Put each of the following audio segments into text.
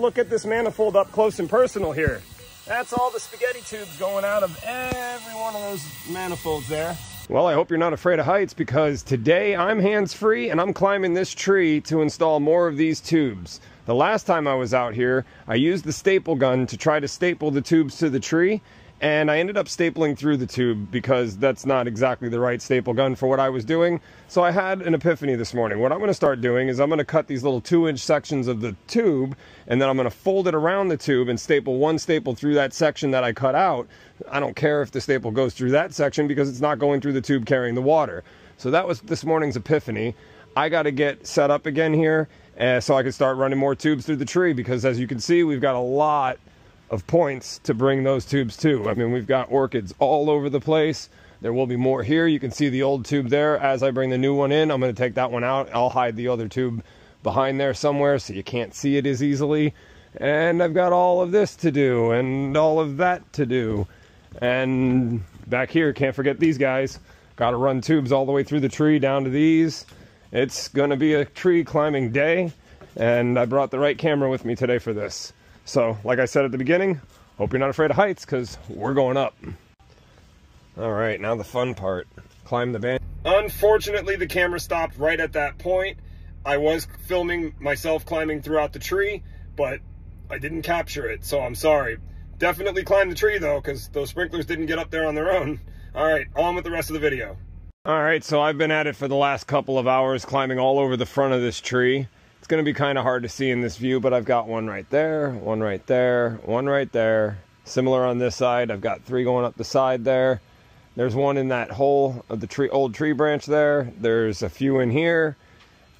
Look at this manifold up close and personal here. That's all the spaghetti tubes going out of every one of those manifolds there. Well, I hope you're not afraid of heights because today I'm hands-free and I'm climbing this tree to install more of these tubes. The last time I was out here, I used the staple gun to try to staple the tubes to the tree and I ended up stapling through the tube because that's not exactly the right staple gun for what I was doing. So I had an epiphany this morning. What I'm going to start doing is I'm going to cut these little two inch sections of the tube and then I'm going to fold it around the tube and staple one staple through that section that I cut out. I don't care if the staple goes through that section because it's not going through the tube carrying the water. So that was this morning's epiphany. I got to get set up again here uh, so I can start running more tubes through the tree because as you can see, we've got a lot of points to bring those tubes to. I mean, we've got orchids all over the place. There will be more here. You can see the old tube there. As I bring the new one in, I'm going to take that one out. I'll hide the other tube behind there somewhere so you can't see it as easily. And I've got all of this to do and all of that to do. And back here, can't forget these guys. Got to run tubes all the way through the tree down to these. It's going to be a tree climbing day. And I brought the right camera with me today for this. So, like I said at the beginning, hope you're not afraid of heights because we're going up. All right, now the fun part. Climb the banyan. Unfortunately, the camera stopped right at that point. I was filming myself climbing throughout the tree, but I didn't capture it, so I'm sorry. Definitely climb the tree though, because those sprinklers didn't get up there on their own. All right, on with the rest of the video. All right, so I've been at it for the last couple of hours, climbing all over the front of this tree. It's going to be kind of hard to see in this view, but I've got one right there, one right there, one right there. Similar on this side, I've got three going up the side there. There's one in that hole of the tree, old tree branch there. There's a few in here.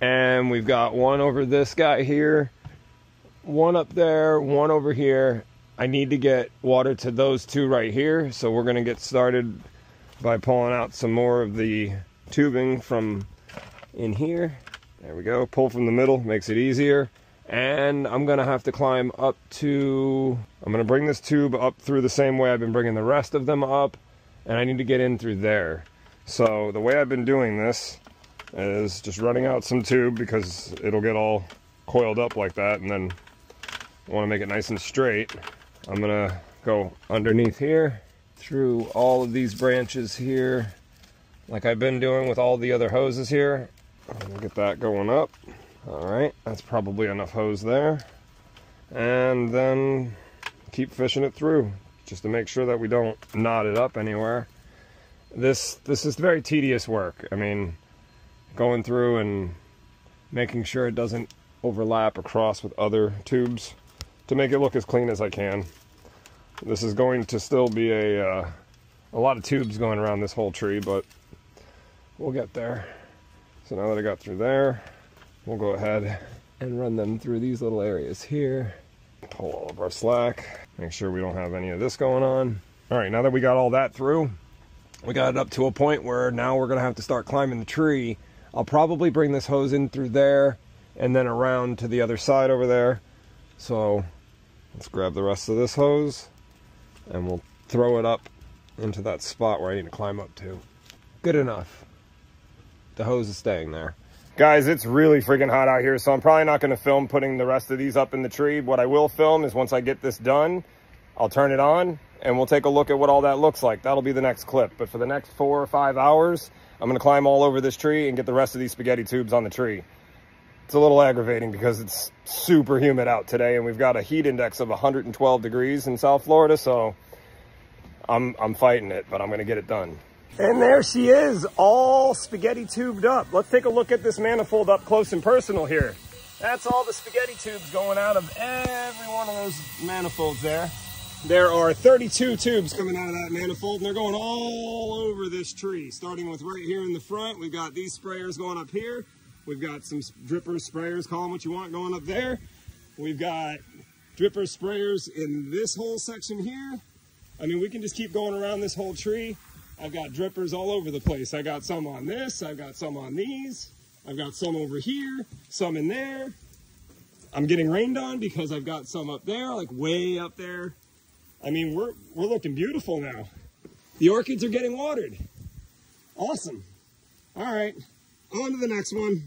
And we've got one over this guy here, one up there, one over here. I need to get water to those two right here. So we're going to get started by pulling out some more of the tubing from in here. There we go. Pull from the middle makes it easier. And I'm to have to climb up to... I'm to bring this tube up through the same way I've been bringing the rest of them up. And I need to get in through there. So the way I've been doing this is just running out some tube because it'll get all coiled up like that. And then I want to make it nice and straight. I'm to go underneath here through all of these branches here like I've been doing with all the other hoses here We'll get that going up. All right, that's probably enough hose there. And then keep fishing it through just to make sure that we don't knot it up anywhere. This this is very tedious work. I mean, going through and making sure it doesn't overlap across with other tubes to make it look as clean as I can. This is going to still be a uh, a lot of tubes going around this whole tree, but we'll get there. So now that I got through there, we'll go ahead and run them through these little areas here. Pull all of our slack, make sure we don't have any of this going on. All right, now that we got all that through, we got it up to a point where now we're gonna have to start climbing the tree. I'll probably bring this hose in through there and then around to the other side over there. So let's grab the rest of this hose and we'll throw it up into that spot where I need to climb up to. Good enough the hose is staying there. Guys, it's really freaking hot out here, so I'm probably not going to film putting the rest of these up in the tree. What I will film is once I get this done, I'll turn it on, and we'll take a look at what all that looks like. That'll be the next clip. But for the next four or five hours, I'm going to climb all over this tree and get the rest of these spaghetti tubes on the tree. It's a little aggravating because it's super humid out today, and we've got a heat index of 112 degrees in South Florida, so I'm, I'm fighting it, but I'm going to get it done. And there she is, all spaghetti tubed up. Let's take a look at this manifold up close and personal here. That's all the spaghetti tubes going out of every one of those manifolds there. There are 32 tubes coming out of that manifold, and they're going all over this tree, starting with right here in the front. We've got these sprayers going up here. We've got some drippers, sprayers, call them what you want, going up there. We've got dripper sprayers in this whole section here. I mean, we can just keep going around this whole tree. I've got drippers all over the place. I got some on this, I've got some on these, I've got some over here, some in there. I'm getting rained on because I've got some up there, like way up there. I mean, we're, we're looking beautiful now. The orchids are getting watered. Awesome. All right, on to the next one.